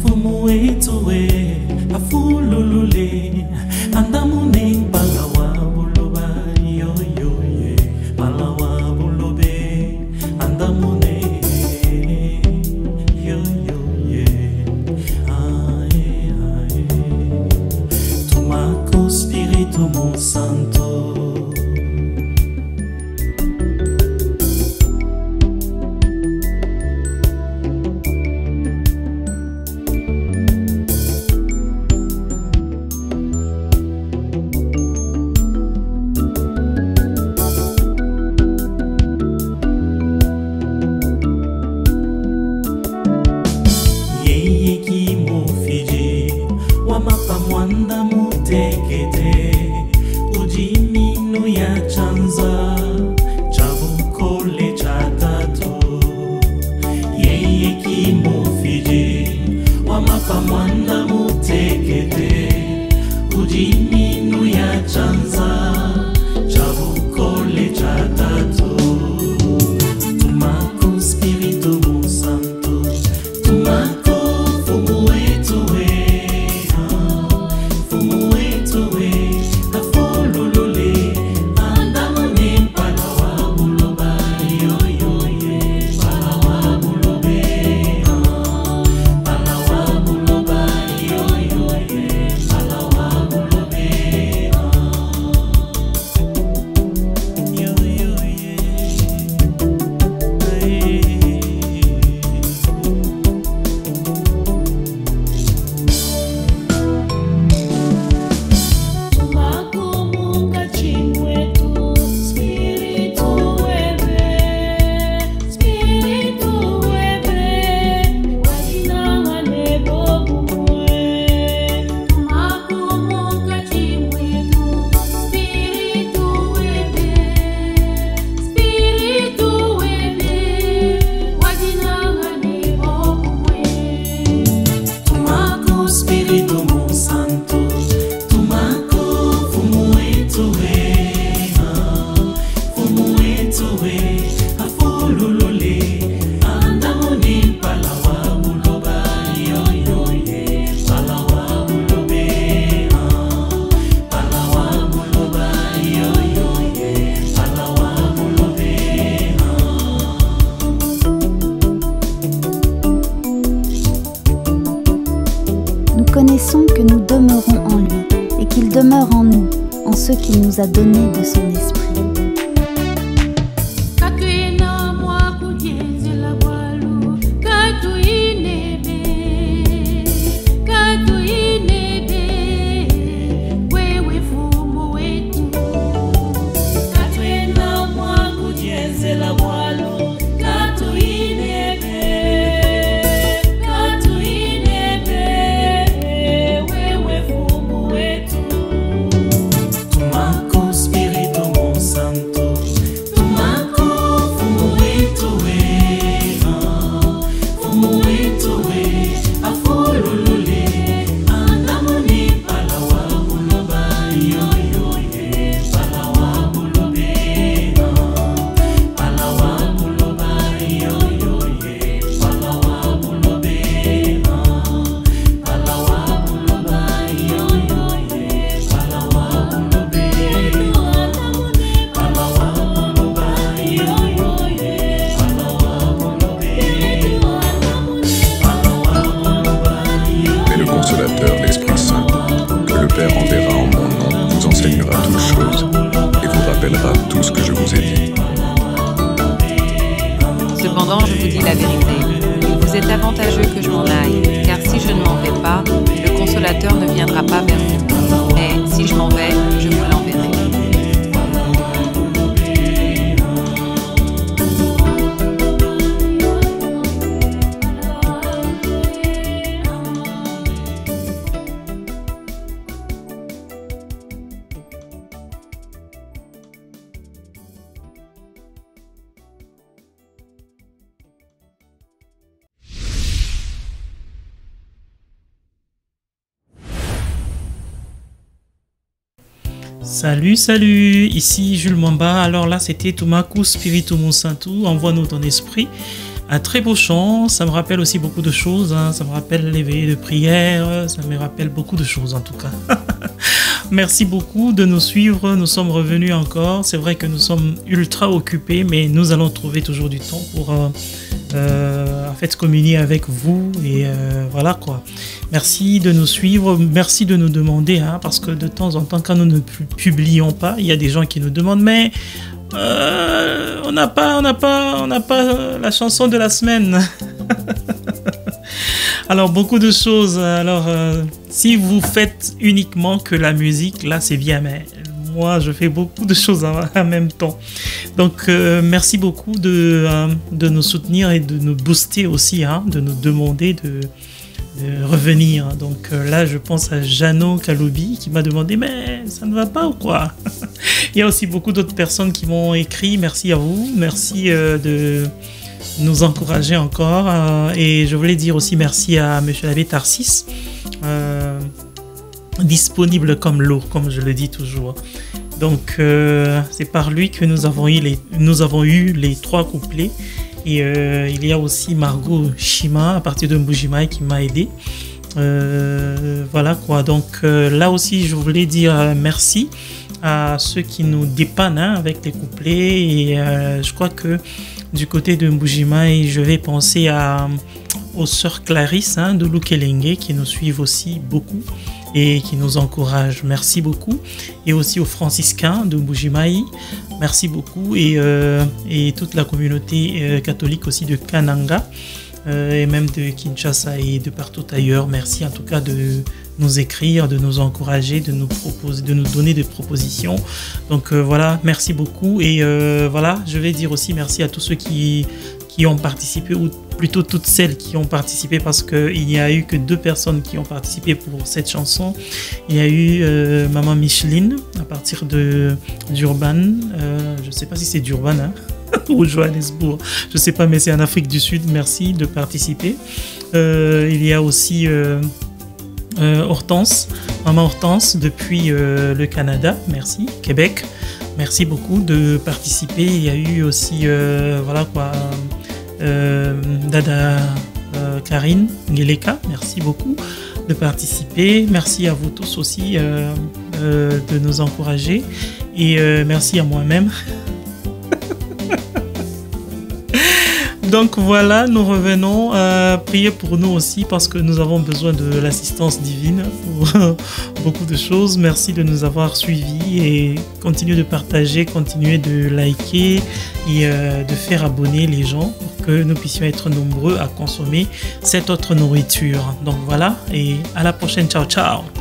from away to away, a and the and the santo. Ya chanza chavukole cha tatu. Yeye kimufiji wamapa mwanda mutekete. Ujiminu ya chanza Nous connaissons que nous demeurons en lui et qu'il demeure en nous, en ce qu'il nous a donné de son esprit. Tout ce que je vous ai dit. Cependant, je vous dis la vérité. Il vous est avantageux que je m'en aille, car si je ne m'en vais pas, le consolateur ne viendra pas vers vous. Mais si je m'en vais, je vous Salut, salut, ici Jules Mwamba. Alors là, c'était Tumaku Spiritu Monsantu, envoie-nous ton esprit. un très beau chant. Ça me rappelle aussi beaucoup de choses. hein. Ça me rappelle l'éveil de prière. Ça me rappelle beaucoup de choses en tout cas. Merci beaucoup de nous suivre. Nous sommes revenus encore. C'est vrai que nous sommes ultra occupés, mais nous allons trouver toujours du temps pour euh, euh, en fait communier avec vous. Et euh, voilà quoi. Merci de nous suivre. Merci de nous demander, hein, parce que de temps en temps, quand nous ne pu- publions pas, il y a des gens qui nous demandent, mais euh, on n'a pas, on n'a pas, on n'a pas la chanson de la semaine. Alors beaucoup de choses. Alors euh, si vous faites uniquement que la musique, là c'est bien, mais moi je fais beaucoup de choses en, même temps. Donc euh, merci beaucoup de, euh, de nous soutenir et de nous booster aussi, hein, de nous demander de, revenir. Donc là je pense à Jeannot Kaloubi qui m'a demandé mais ça ne va pas ou quoi? Il y a aussi beaucoup d'autres personnes qui m'ont écrit. Merci à vous. Merci de nous encourager encore. euh, et je voulais dire aussi merci à Monsieur l'abbé Tarsis, euh, disponible comme l'eau, comme je le dis toujours. Donc euh, c'est par lui que nous avons eu les, nous avons eu les trois couplets. Et il y a aussi Margot Shima à partir de Mbujimai qui m'a aidé. Voilà quoi. Donc là aussi, je voulais dire merci à ceux qui nous dépannent hein, avec les couplets. Et je crois que du côté de Mbujimai, je vais penser à, aux sœurs Clarisse hein, de Lukelenge qui nous suivent aussi beaucoup et qui nous encouragent. Merci beaucoup. Et aussi aux franciscains de Mbujimai. Merci beaucoup. Et, euh, et toute la communauté euh, catholique aussi de Kananga euh, et même de Kinshasa et de partout ailleurs. Merci en tout cas de nous écrire, de nous encourager, de nous proposer, de nous donner des propositions. Donc euh, voilà, merci beaucoup. Et euh, voilà, je vais dire aussi merci à tous ceux qui, qui ont participé, ou plutôt toutes celles qui ont participé, parce qu'il n'y a eu que deux personnes qui ont participé pour cette chanson. Il y a eu euh, Maman Micheline à partir de d'Urban. Je ne sais pas si c'est d'Urban, hein, ou Johannesburg. Je ne sais pas, mais c'est en Afrique du Sud. Merci de participer. Il y a aussi euh, Hortense, Maman Hortense depuis euh, le Canada. Merci. Québec. Merci beaucoup de participer. Il y a eu aussi, euh, voilà quoi, Dada Karine Ngeleka. Merci beaucoup de participer. Merci à vous tous aussi de nous encourager. Et merci à moi-même. Donc voilà, nous revenons. Euh, priez pour nous aussi parce que nous avons besoin de l'assistance divine pour beaucoup de choses. Merci de nous avoir suivis et continuez de partager, continuez de liker et euh, de faire abonner les gens pour que nous puissions être nombreux à consommer cette autre nourriture. Donc voilà et à la prochaine. Ciao ciao.